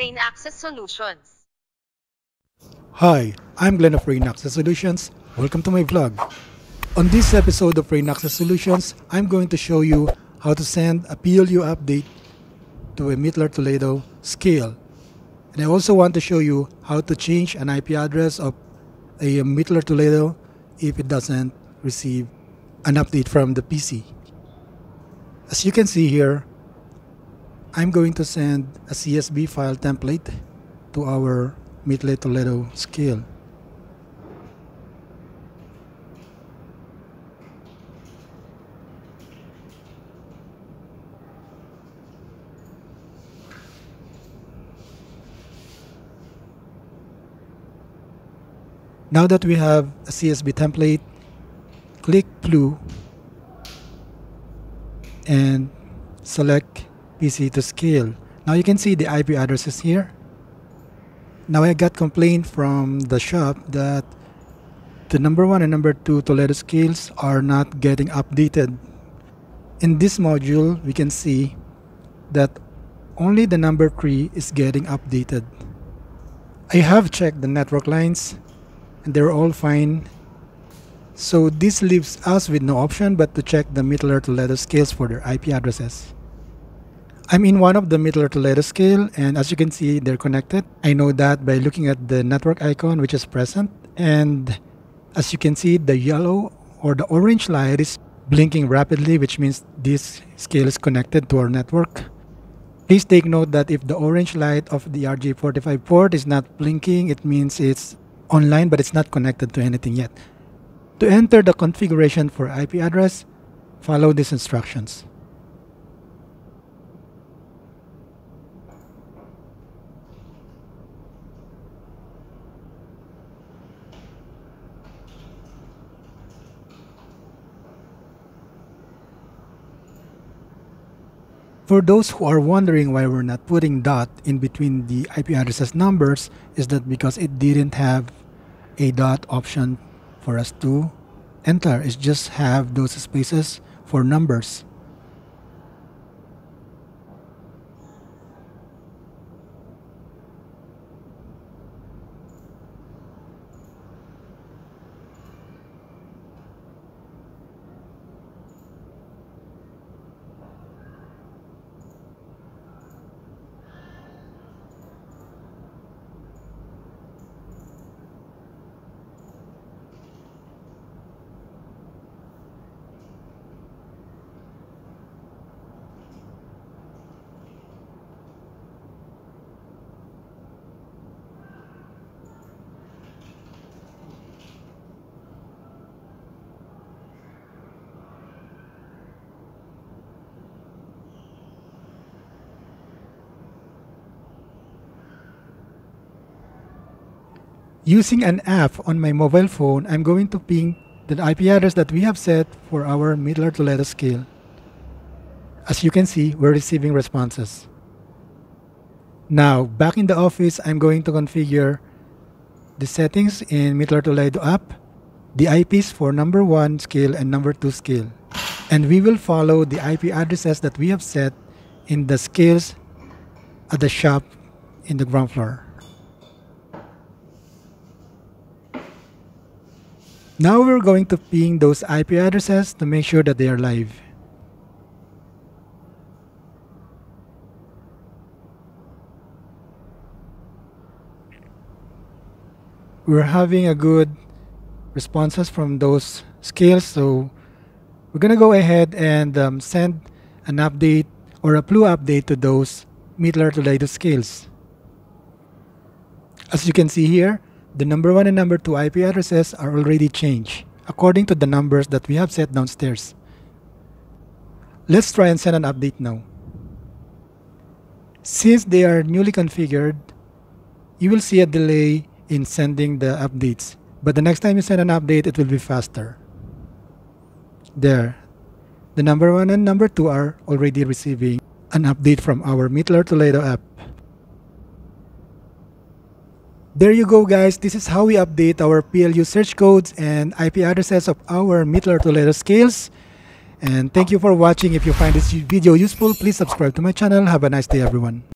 Reynaxis Solutions. Hi, I'm Glenn of Reynaxis Solutions. Welcome to my vlog. On this episode of Reynaxis Solutions, I'm going to show you how to send a PLU update to a Mettler Toledo scale. And I also want to show you how to change an IP address of a Mettler Toledo if it doesn't receive an update from the PC. As you can see here, I'm going to send a CSV file template to our Mettler Toledo scale. Now that we have a CSV template, click PLU and select PC to scale. Now you can see the IP addresses here. Now I got complaint from the shop that the number one and number two Toledo scales are not getting updated. In this module, we can see that only the number three is getting updated. I have checked the network lines and they're all fine. So this leaves us with no option but to check the Mettler Toledo scales for their IP addresses. I'm in one of the Mettler Toledo scale and as you can see they're connected. I know that by looking at the network icon which is present and as you can see the yellow or the orange light is blinking rapidly which means this scale is connected to our network. Please take note that if the orange light of the RJ45 port is not blinking, it means it's online but it's not connected to anything yet. To enter the configuration for IP address, follow these instructions. For those who are wondering why we're not putting dot in between the IP addresses numbers is that because it didn't have a dot option for us to enter. It's just have those spaces for numbers. Using an app on my mobile phone, I'm going to ping the IP address that we have set for our Mettler Toledo scale. As you can see, we're receiving responses. Now, back in the office, I'm going to configure the settings in Mettler Toledo app, the IPs for number 1 scale and number 2 scale. And we will follow the IP addresses that we have set in the scales at the shop in the ground floor. Now we're going to ping those IP addresses to make sure that they are live. We're having a good responses from those scales, so we're gonna go ahead and um, send an update or a PLU update to those Mettler Toledo scales. As you can see here, the number 1 and number 2 IP addresses are already changed according to the numbers that we have set downstairs. Let's try and send an update now. Since they are newly configured, you will see a delay in sending the updates. But the next time you send an update, it will be faster. There. The number 1 and number 2 are already receiving an update from our Mettler Toledo app. There you go guys, this is how we update our PLU search codes and IP addresses of our Mettler Toledo scales. And thank you for watching. If you find this video useful, please subscribe to my channel. Have a nice day everyone.